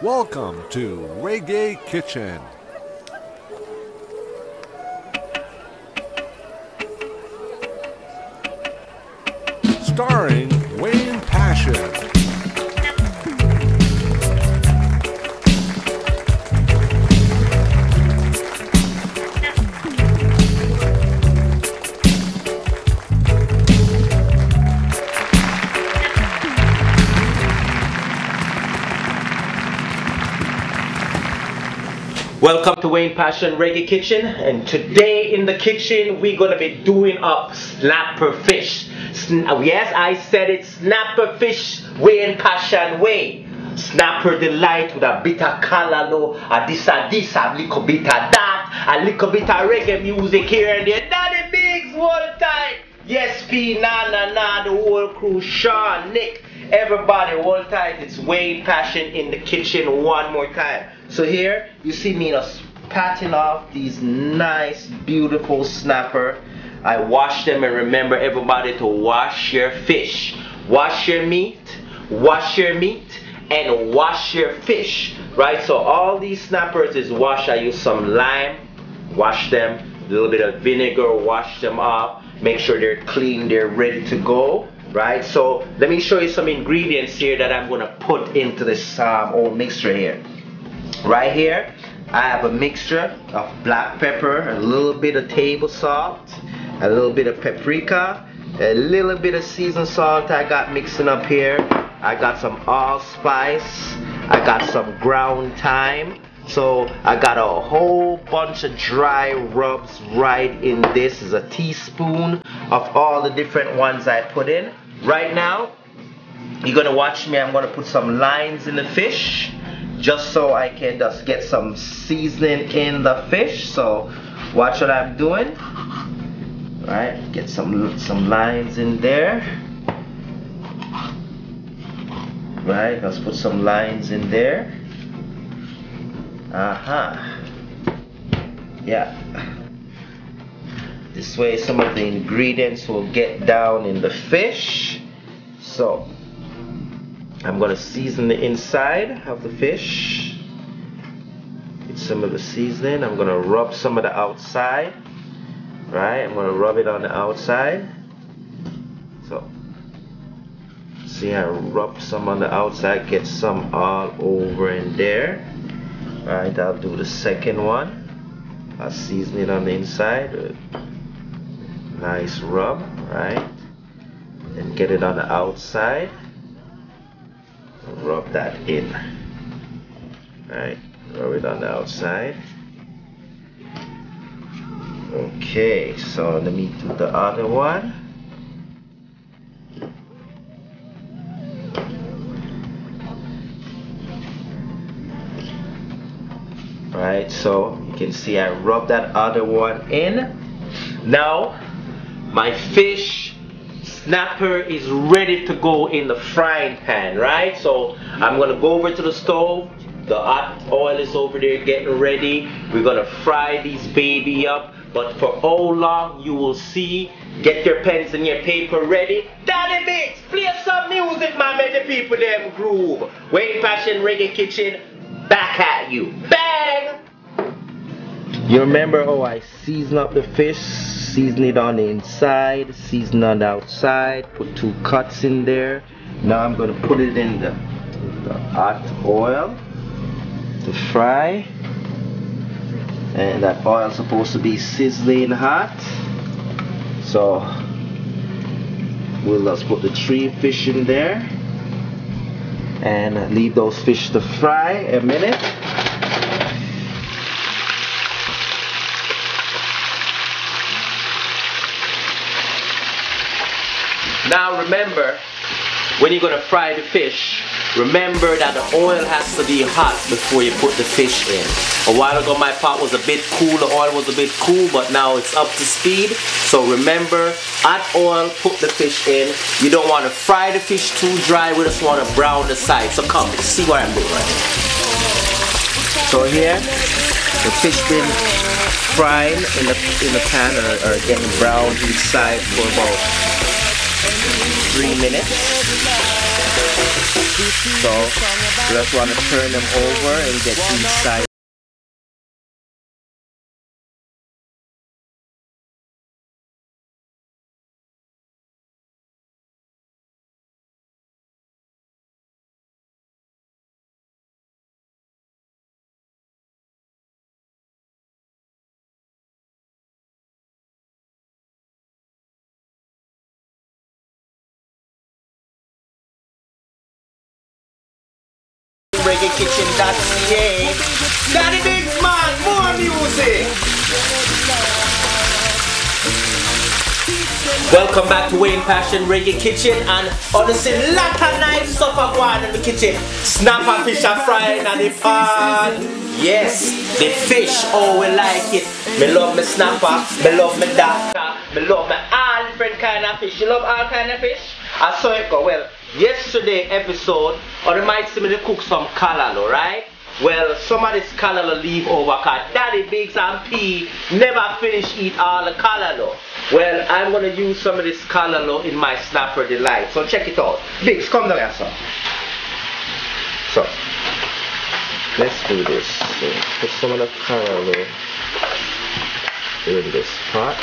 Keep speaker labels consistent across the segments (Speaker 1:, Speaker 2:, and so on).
Speaker 1: Welcome to Reggae Kitchen.
Speaker 2: Welcome to Wayne Passion Reggae Kitchen, and today in the kitchen we're gonna be doing up snapper fish. Sn- uh, yes, I said it, snapper fish Wayne Passion way. Snapper delight with a bit of callaloo, a this a this, a little bit of that, a little bit of reggae music here and there. Daddy Biggs, one time. Yes, P, na na na, the whole crew, Sean, Nick, everybody, one time. It's Wayne Passion in the kitchen one more time. So here you see me just patting off these nice, beautiful snapper. I wash them and remember everybody to wash your fish. Wash your meat, wash your meat, and wash your fish. Right? So all these snappers is wash. I use some lime, wash them, a little bit of vinegar, wash them off, make sure they're clean, they're ready to go. Right? So let me show you some ingredients here that I'm gonna put into this um, old mixture here. Right here, I have a mixture of black pepper, a little bit of table salt, a little bit of paprika, a little bit of seasoned salt I got mixing up here. I got some allspice, I got some ground thyme. So I got a whole bunch of dry rubs right in this. is a teaspoon of all the different ones I put in. Right now, you're gonna watch me. I'm gonna put some lines in the fish just so I can just get some seasoning in the fish. So watch what I'm doing. Right, get some some lines in there. Right, let's put some lines in there. Aha. Uh-huh. Yeah. This way some of the ingredients will get down in the fish. So I'm going to season the inside of the fish with some of the seasoning. I'm going to rub some of the outside. Right? I'm going to rub it on the outside. So, see, I rub some on the outside, get some all over in there. Right? I'll do the second one. I'll season it on the inside. Nice rub, right? And get it on the outside rub that in right rub it on the outside okay so let me do the other one right so you can see I rub that other one in now my fish snapper is ready to go in the frying pan, right? So I'm gonna go over to the stove. The hot oil is over there getting ready. We're gonna fry these baby up. But for how long you will see, get your pens and your paper ready. Daddy Biggs, play some music, man, make the people them groove. Wayne Passion Reggae Kitchen, back at you. Bang! You remember how I season up the fish? Season it on the inside season on the outside put two cuts in there. Now I'm gonna put it in the, the hot oil to fry. And that oil is supposed to be sizzling hot. So we'll just put the three fish in there. And leave those fish to fry a minute Now remember, when you're gonna fry the fish, remember that the oil has to be hot before you put the fish in. A while ago my pot was a bit cool, the oil was a bit cool, but now it's up to speed. So remember, hot oil, put the fish in. You don't wanna fry the fish too dry, we just wanna brown the side. So come, see what I'm doing right So here, the fish been frying in the in the pan or, or getting brown inside for about three minutes. So we just want to turn them over and get each side. reggaekitchen.ca. Daddy Biggs man, more music. Welcome back to Wayne Passion Reggae Kitchen and honestly lot of nice stuff I going in the kitchen. Snapper fish are frying on the pan. Yes, the fish, oh we like it. Me love my snapper, me love my darker, me love my all different kind of fish. You love all kind of fish? I saw it go well. Yesterday episode, or they might see me to cook some callaloo, right? Well, some of this callaloo leave over cause Daddy Biggs and P never finish eat all the callaloo. Well, I'm gonna use some of this callaloo in my snapper delight. So check it out. Biggs, come down here, son. So, let's do this. So, put some of the callaloo in this pot.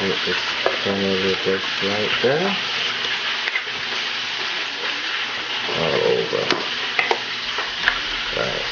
Speaker 2: This callaloo just right there. All over. Right.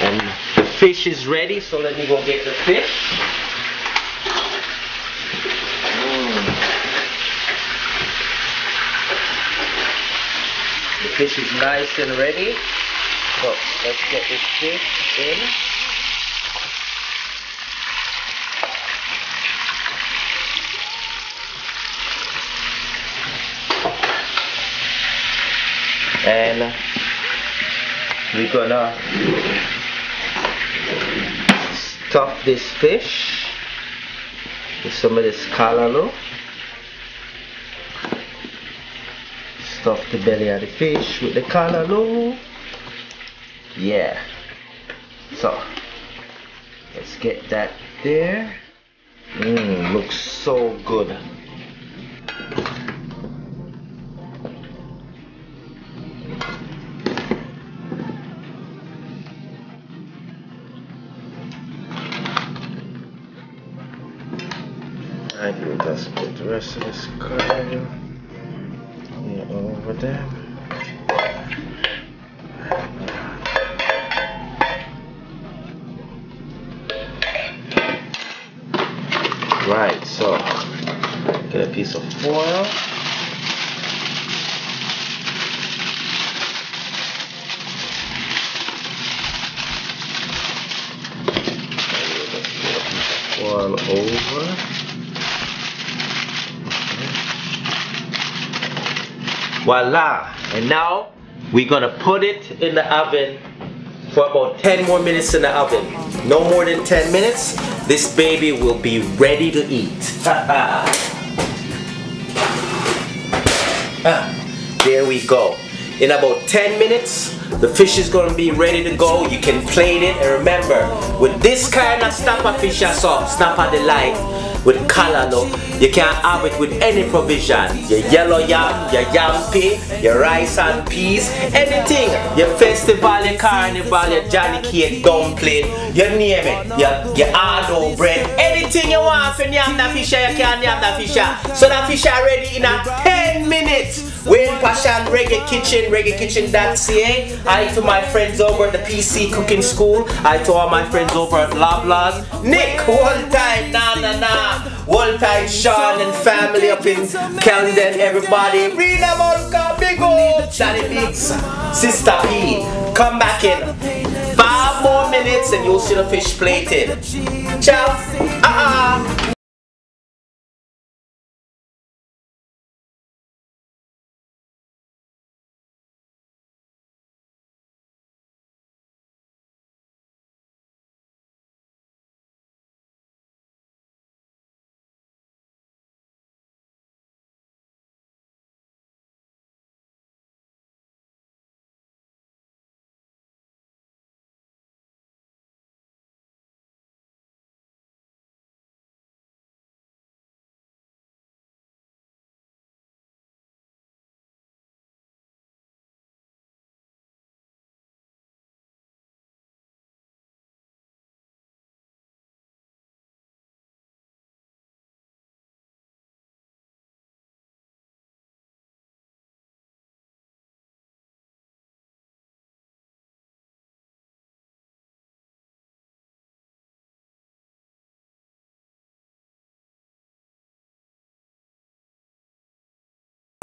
Speaker 2: And the fish is ready, so let me go get the fish. Mm. The fish is nice and ready. So let's get this fish in. And we're gonna stuff this fish with some of this callaloo. Stuff the belly of the fish with the callaloo. Yeah. So let's get that there. Mmm, looks so good. Get a piece of foil. Foil over. Voila! And now we're gonna put it in the oven for about 10 more minutes in the oven. No more than 10 minutes. This baby will be ready to eat. there we go. In about 10 minutes, the fish is gonna be ready to go. You can plate it. And remember, with this kind of snapper fish I saw, snapper delight, with color callaloo, you can have it with any provision. Your yellow yam, your yampi, your rice and peas, anything. Your festival, your carnival, your Johnny cake dumpling, you name it. Your, your ardo bread, anything you want for yam the fish, you can yam the fish. So the fish are ready in a 10 minutes. Wayne Passion Reggae Kitchen, reggaekitchen.ca. I to my friends over at the PC Cooking School. I to all my friends over at Loblaws. Nick, one time, na na na. One time, Sean and family up in Camden, everybody. Rina Molka, big old Sister P. Come back in. And you'll see the fish plated. Ciao. Uh-uh. Ah, ah.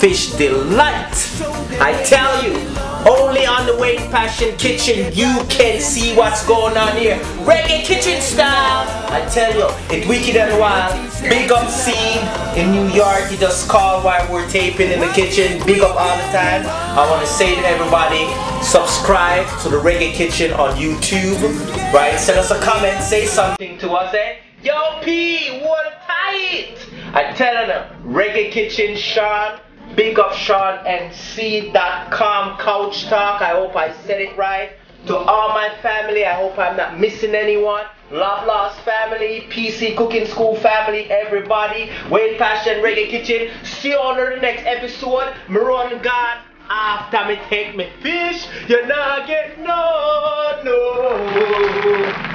Speaker 2: Fish delight. I tell you, only on the Wayne Passion Kitchen you can see what's going on here. Reggae kitchen style. I tell you, it's wicked and wild. Big up Seed in New York. He just called while we're taping in the kitchen. Big up all the time. I want to say to everybody, subscribe to the Reggae Kitchen on YouTube. Right? Send us a comment. Say something to us. Eh? Yo, P, what a tight. I tell them, Reggae Kitchen Sean. Big up Sean and C.com Couch Talk. I hope I said it right. To all my family, I hope I'm not missing anyone. Loblaws family, PC Cooking School family, everybody. Wayne Passion Reggae Kitchen. See you on the next episode. Maroon God. After me take me fish, You're not get no, no.